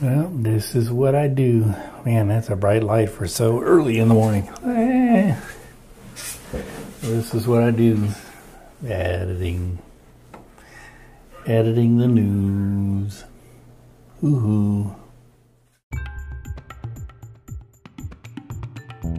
Well, this is what I do. Man, that's a bright light for so early in the morning. Eh. This is what I do. Editing. Editing the news. Woohoo. Thank